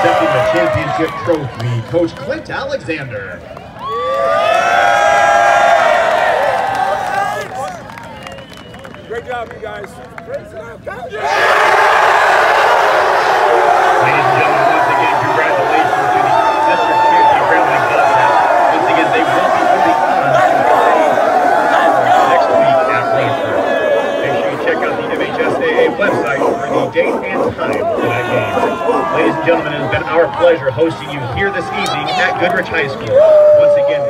accepting the championship trophy, Coach Clint Alexander. Great job, you guys. Ladies and gentlemen, once again, congratulations to the district champion Grand Blanc Bobcats. Once again, they will be moving on next week at Rockford. Make sure you check out the MHSAA website for the date and time for that game. And gentlemen, it has been our pleasure hosting you here this evening at Goodrich High School. Once again,